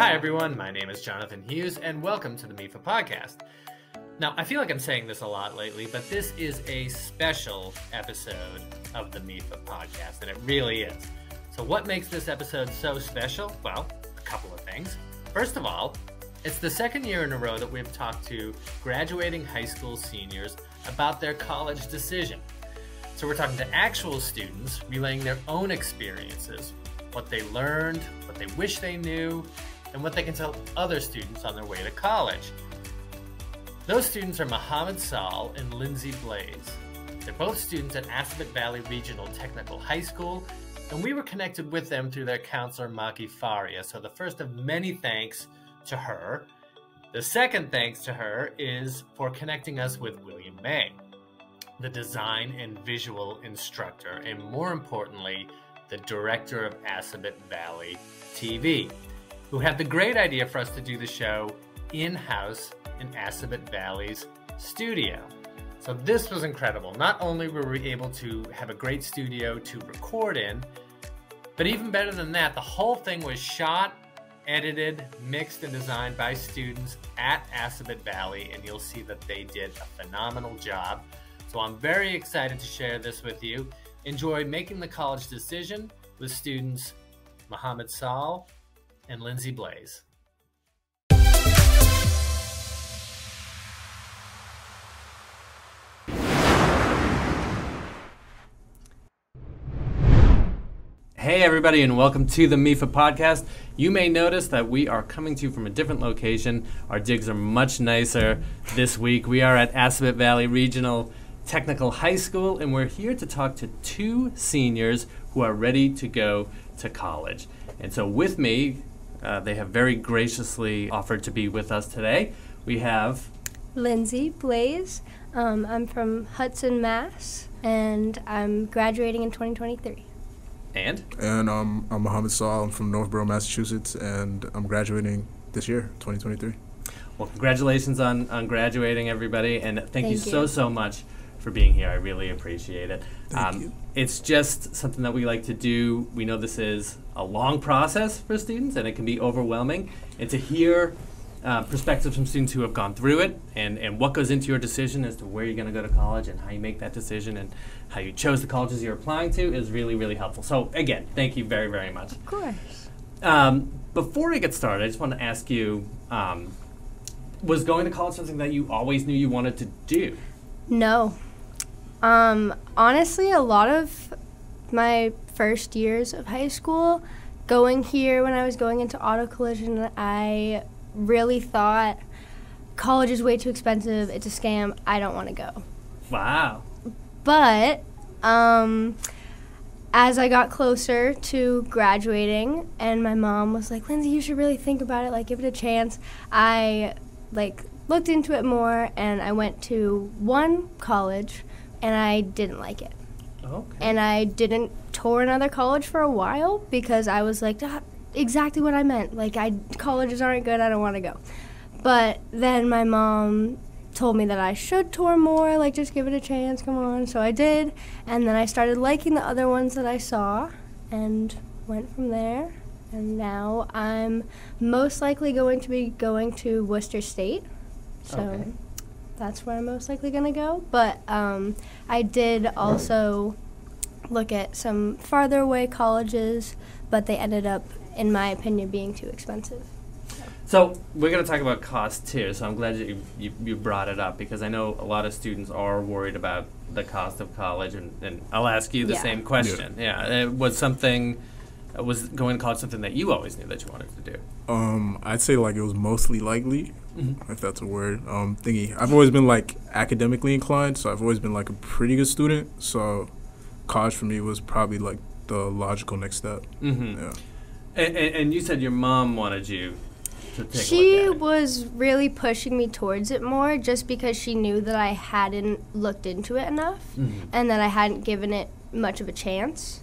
Hi, everyone. My name is Jonathan Hughes, and welcome to the MEFA podcast. Now, I feel like I'm saying this a lot lately, but this is a special episode of the MEFA podcast, and it really is. So, what makes this episode so special? Well, a couple of things. First of all, it's the second year in a row that we've talked to graduating high school seniors about their college decision. So, we're talking to actual students relaying their own experiences, what they learned, what they wish they knew, and what they can tell other students on their way to college. Those students are Muhammad Salla and Lindsey Blais. They're both students at Assabet Valley Regional Technical High School, and we were connected with them through their counselor, Maki Faria. So the first of many thanks to her. The second thanks to her is for connecting us with William May, the design and visual instructor, and more importantly, the director of Assabet Valley TV who had the great idea for us to do the show in house in Assabet Valley's studio. So this was incredible. Not only were we able to have a great studio to record in, but even better than that, the whole thing was shot, edited, mixed, and designed by students at Assabet Valley, and you'll see that they did a phenomenal job. So I'm very excited to share this with you. Enjoy making the college decision with students Muhammad Salla, and Lindsey Blais. Hey, everybody, and welcome to the MEFA podcast. You may notice that we are coming to you from a different location. Our digs are much nicer this week. We are at Assabet Valley Regional Technical High School, and we're here to talk to two seniors who are ready to go to college. And so, with me uh, they have very graciously offered to be with us today. We have Lindsey Blais. Um, I'm from Hudson, Mass, and I'm graduating in 2023. And? And um, I'm Muhammad Salla. I'm from Northborough, Massachusetts, and I'm graduating this year, 2023. Well, congratulations on, on graduating, everybody, and thank, thank you, you so, so much for being here. I really appreciate it. Thank um, you. It's just something that we like to do. We know this is a long process for students and it can be overwhelming. And to hear uh, perspectives from students who have gone through it and, and what goes into your decision as to where you're going to go to college and how you make that decision and how you chose the colleges you're applying to is really, really helpful. So, again, thank you very, very much. Of course. Um, before we get started, I just want to ask you um, was going to college something that you always knew you wanted to do? No. Um, honestly, a lot of my first years of high school, going here when I was going into auto collision, I really thought college is way too expensive. It's a scam. I don't want to go. Wow. But um, as I got closer to graduating, and my mom was like, "Lindsey, you should really think about it. Like, give it a chance." I like looked into it more, and I went to one college and I didn't like it. Okay. And I didn't tour another college for a while because I was like, ah, exactly what I meant. Like, I colleges aren't good. I don't want to go. But then my mom told me that I should tour more, like just give it a chance, come on. So I did, and then I started liking the other ones that I saw and went from there. And now I'm most likely going to be going to Worcester State. So okay that's where I'm most likely going to go. But um, I did also look at some farther away colleges, but they ended up, in my opinion, being too expensive. So we're going to talk about cost too. So I'm glad that you, you, you, brought it up because I know a lot of students are worried about the cost of college, and, and I'll ask you the yeah. same question. Yeah. yeah, it was something. Was going to college something that you always knew that you wanted to do? Um, I'd say like it was mostly likely mm-hmm. if that's a word. Um, thingy. I've always been like academically inclined, so I've always been like a pretty good student. So college for me was probably like the logical next step. Mm-hmm. Yeah. And, and, you said your mom wanted you to take she was really pushing me towards it more just because she knew that I hadn't looked into it enough mm-hmm. and that I hadn't given it much of a chance.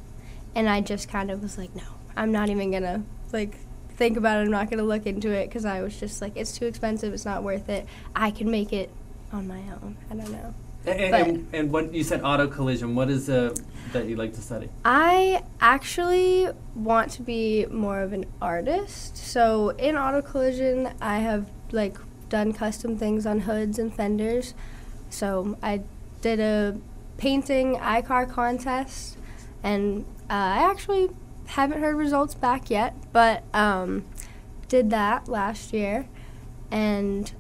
And I just kind of was like, no, I'm not even gonna like think about it. I'm not going to look into it because I was just like, it's too expensive. It's not worth it. I can make it on my own. I don't know. And, and, and what you said auto collision. What is uh, that you like to study? I actually want to be more of an artist. So in auto collision, I have like done custom things on hoods and fenders. So I did a painting iCar contest, and I actually haven't heard results back yet, but um, did that last year, and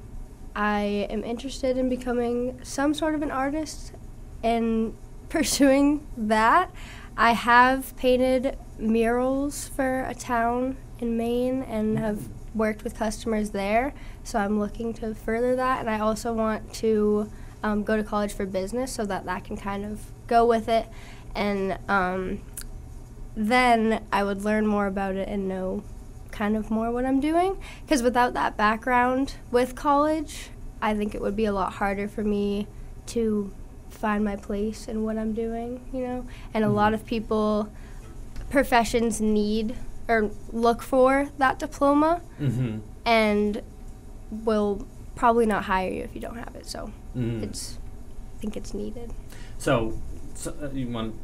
I am interested in becoming some sort of an artist and pursuing that. I have painted murals for a town in Maine and have worked with customers there. So I'm looking to further that, and I also want to um, go to college for business so that that can kind of go with it, and um, then I would learn more about it and know kind of more what I'm doing. Because without that background with college, I think it would be a lot harder for me to find my place in what I'm doing, you know? And a lot of people, professions need or look for that diploma Mm-hmm. and will probably not hire you if you don't have it. So mm it's, I think it's needed. So, so uh, you want to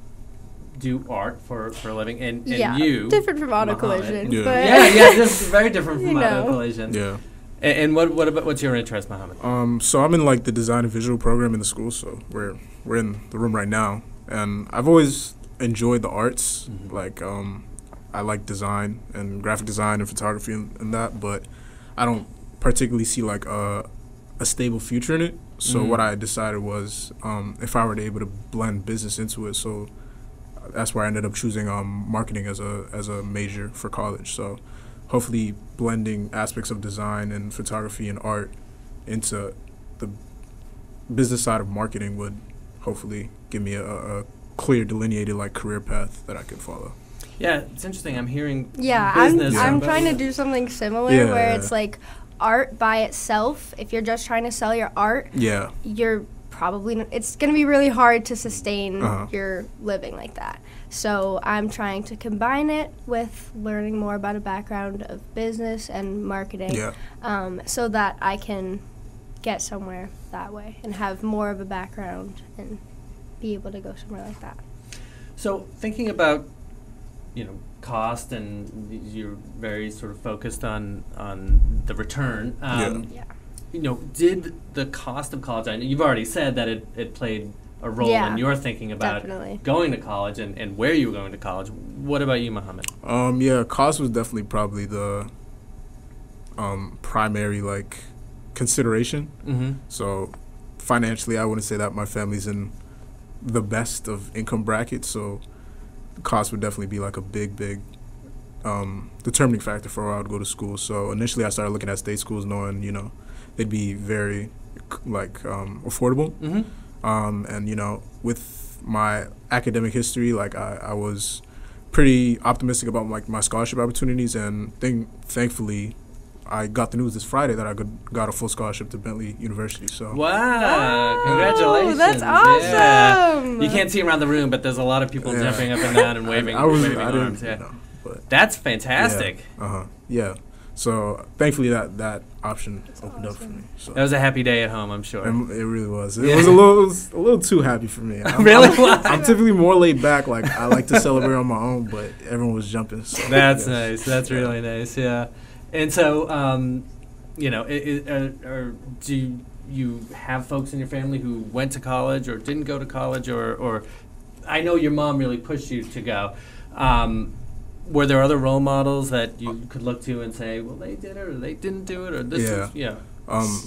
do art for, for a living, and, and yeah, you different from auto Muhammad. collision. Yeah. But yeah, yeah, just very different from You auto know. collision. Yeah. And, and what what about what's your interest, Muhammad? Um, so I'm in like the design and visual program in the school. So we're we're in the room right now, and I've always enjoyed the arts. Mhm. Like um, I like design and graphic design and photography and, and that, but I don't particularly see like a a stable future in it. So Mhm. what I decided was um, if I were to able to blend business into it, so that's why I ended up choosing um, marketing as a as a major for college. So hopefully blending aspects of design and photography and art into the business side of marketing would hopefully give me a, a clear delineated like career path that I could follow. Yeah, it's interesting. I'm hearing Yeah, I'm, business. I'm trying to do something similar Yeah, where it's like art by itself. If you're just trying to sell your art, Yeah. you're probably n- it's going to be really hard to sustain Uh-huh. your living like that. So I'm trying to combine it with learning more about a background of business and marketing, Yeah. um, so that I can get somewhere that way and have more of a background and be able to go somewhere like that. So thinking about, you know, cost and you're very sort of focused on on the return. Um, Yeah. You know, did the cost of college? I know you've already said that it, it played a role Yeah, in your thinking about definitely. going to college and, and where you were going to college. What about you, Muhammad? Um, yeah, cost was definitely probably the um, primary like consideration. Mm-hmm. So financially, I wouldn't say that my family's in the best of income brackets. So cost would definitely be like a big, big um, determining factor for where I would go to school. So initially, I started looking at state schools, knowing you know they'd be very like um, affordable. Mm-hmm. Um, and you know, with my academic history, like I, I was pretty optimistic about like my scholarship opportunities, and think thankfully, I got the news this Friday that I could, got a full scholarship to Bentley University. So Wow! Congratulations! Oh, that's Yeah. awesome. You can't see around the room, but there's a lot of people Yeah. jumping up and down and waving, I, was waving I didn't, arms. Yeah. you know, but That's fantastic. uh huh, yeah. So thankfully that that option opened up for me. So That was a happy day at home, I'm sure. and it really was. It Yeah. was a little, was a little too happy for me. I'm, Really? I'm, I'm typically more laid back. Like I like to celebrate on my own, but everyone was jumping. So, That's nice. That's Yeah. really nice. Yeah. And so, um, you know, i i uh, or do you, you have folks in your family who went to college or didn't go to college, or, or I know your mom really pushed you to go. Um, were there other role models that you could look to and say, well, they did it or they didn't do it, or this Yeah. is, yeah. Um,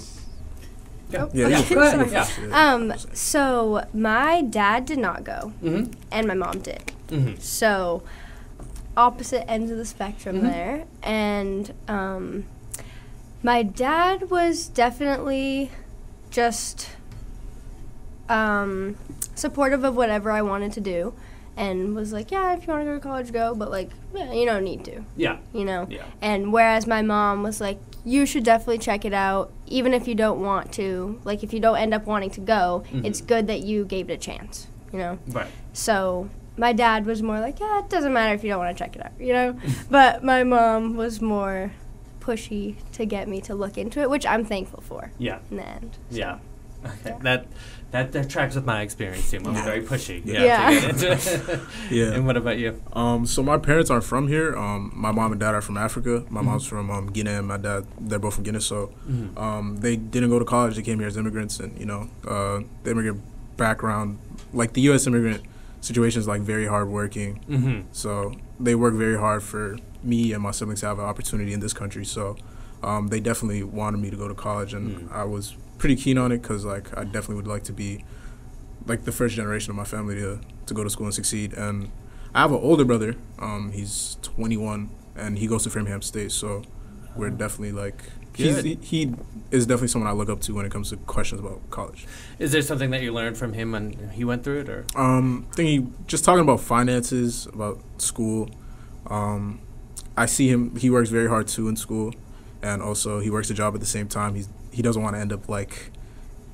yeah, okay, go ahead, yeah. yeah. Um, so my dad did not go, Mm-hmm. and my mom did. Mm-hmm. So opposite ends of the spectrum Mhm. there. And um, my dad was definitely just um, supportive of whatever I wanted to do, and was like, "Yeah, if you want to go to college, go," but like, yeah, you don't need to, Yeah. you know. Yeah. And whereas my mom was like, you should definitely check it out, even if you don't want to. Like, if you don't end up wanting to go, it's Mhm. good that you gave it a chance, you know? Right. So my dad was more like, yeah, it doesn't matter if you don't want to check it out, you know? but my mom was more pushy to get me to look into it, which I'm thankful for Yeah. in the end. So. Yeah. Okay. That that that tracks with my experience too. I'm very pushy. Yeah. to get Yeah. And what about you? Um, so my parents aren't from here. Um, my mom and dad are from Africa. My Mhm. mom's from um, Guinea, and my dad they're both from Guinea. So Mhm. um, they didn't go to college. They came here as immigrants, and you know, uh, the immigrant background, like the U.S. immigrant situation, is like very hardworking. Mhm. So they work very hard for me and my siblings to have an opportunity in this country. So um, they definitely wanted me to go to college, and Mm. I was pretty keen on it because like I definitely would like to be like the first generation of my family to to go to school and succeed. And I have an older brother. Um, he's 21, and he goes to Framingham State. So we're definitely like he's, he, he is definitely someone I look up to when it comes to questions about college. Is there something that you learned from him when he went through it, or? Um, thinking just talking about finances, about school. Um, I see him. He works very hard too in school, and also he works a job at the same time. He's he doesn't want to end up like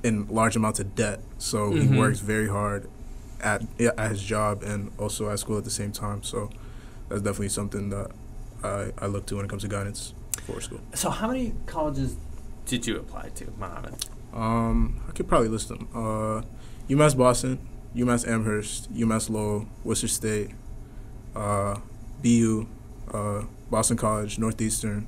in large amounts of debt, so Mhm. he works very hard at at his job and also at school at the same time. So that's definitely something that I I look to when it comes to guidance for school. So how many colleges did you apply to, Muhammad? Um, I could probably list them. Uh, UMass Boston, UMass Amherst, UMass Lowell, Worcester State, uh, BU, uh, Boston College, Northeastern,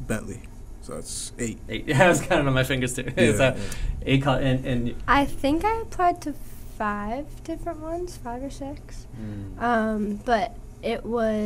Bentley. So that's eight. Eight. Yeah, I was counting on my fingers too. Yeah, Is that yeah. eight? Co- and and I think I applied to five different ones, five or six. Um, but it was